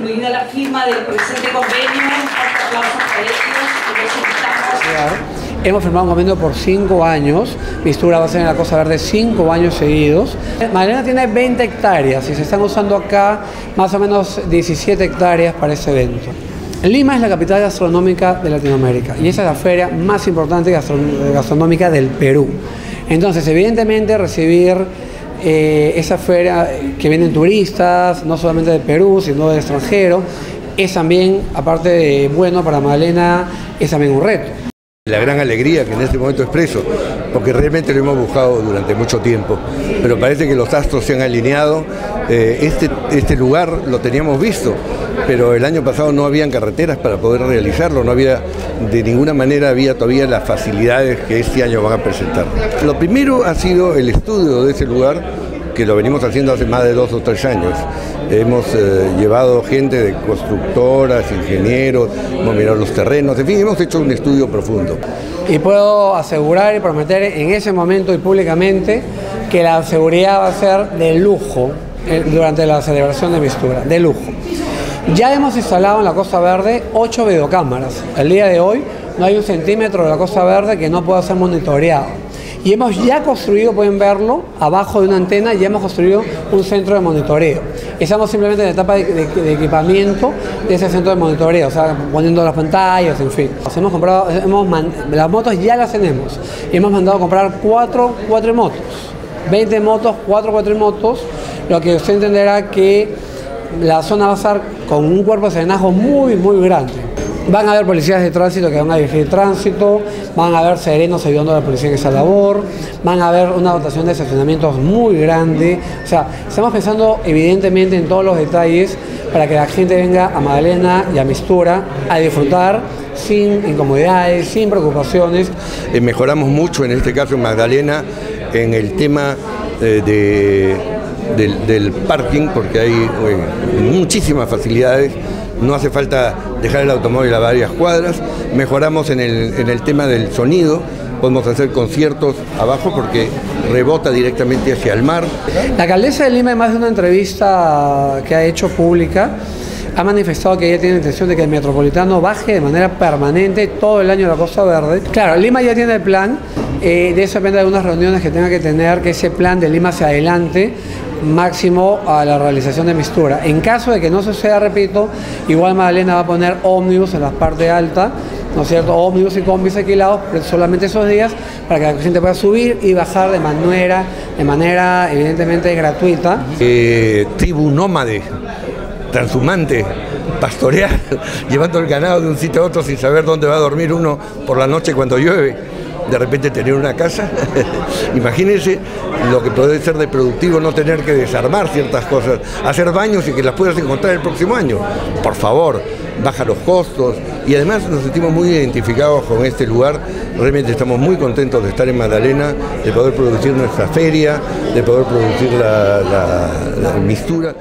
concluida la firma del presente convenio. Hemos firmado un convenio por cinco años. Mistura va a ser en la Costa Verde cinco años seguidos. Magdalena tiene 20 hectáreas y se están usando acá más o menos 17 hectáreas para este evento. Lima es la capital gastronómica de Latinoamérica y esa es la feria más importante gastronómica del Perú. Entonces, evidentemente, recibir eh, esa feria que vienen turistas, no solamente del Perú, sino del extranjero, es también, aparte de bueno para Magdalena, es también un reto. La gran alegría que en este momento expreso, porque realmente lo hemos buscado durante mucho tiempo, pero parece que los astros se han alineado. Eh, este, este lugar lo teníamos visto, pero el año pasado no habían carreteras para poder realizarlo, no había, de ninguna manera había todavía las facilidades que este año van a presentar. Lo primero ha sido el estudio de ese lugar, que lo venimos haciendo hace más de dos o tres años. Hemos eh, llevado gente de constructoras, ingenieros, hemos mirado los terrenos, en fin, hemos hecho un estudio profundo. Y puedo asegurar y prometer en ese momento y públicamente que la seguridad va a ser de lujo eh, durante la celebración de Mistura, de lujo. Ya hemos instalado en la Costa Verde ocho videocámaras. El día de hoy no hay un centímetro de la Costa Verde que no pueda ser monitoreado. Y hemos ya construido, pueden verlo, abajo de una antena, ya hemos construido un centro de monitoreo. Estamos simplemente en la etapa de, equipamiento de ese centro de monitoreo, o sea, poniendo las pantallas, en fin. hemos comprado, hemos las motos ya las tenemos. Y hemos mandado a comprar cuatro, cuatro motos. 20 motos, cuatro motos, lo que usted entenderá que la zona va a estar con un cuerpo de serenajo muy, muy grande. Van a haber policías de tránsito que van a dirigir tránsito, van a haber serenos ayudando a la policía en esa labor, van a haber una dotación de estacionamientos muy grande. O sea, estamos pensando evidentemente en todos los detalles para que la gente venga a Magdalena y a Mistura a disfrutar sin incomodidades, sin preocupaciones. Eh, mejoramos mucho en este caso en Magdalena en el tema eh, del, parking porque hay muchísimas facilidades no hace falta dejar el automóvil a varias cuadras, mejoramos en el, tema del sonido, podemos hacer conciertos abajo porque rebota directamente hacia el mar. La alcaldesa de Lima, además de una entrevista que ha hecho pública, ha manifestado que ella tiene intención de que el metropolitano baje de manera permanente todo el año la Costa Verde. Claro, Lima ya tiene el plan, eh, de eso depende de algunas reuniones que tenga que tener, que ese plan de Lima se adelante máximo a la realización de mistura. En caso de que no suceda, repito, igual Magdalena va a poner ómnibus en la parte alta, ¿no es cierto? Ómnibus y combis alquilados solamente esos días para que la gente pueda subir y bajar de manera, de manera evidentemente gratuita. Eh, tribu nómade, transhumante, pastorear, llevando el ganado de un sitio a otro sin saber dónde va a dormir uno por la noche cuando llueve de repente tener una casa. Imagínense lo que puede ser de productivo no tener que desarmar ciertas cosas, hacer baños y que las puedas encontrar el próximo año. Por favor, baja los costos y además nos sentimos muy identificados con este lugar. Realmente estamos muy contentos de estar en Magdalena, de poder producir nuestra feria, de poder producir la, la mistura.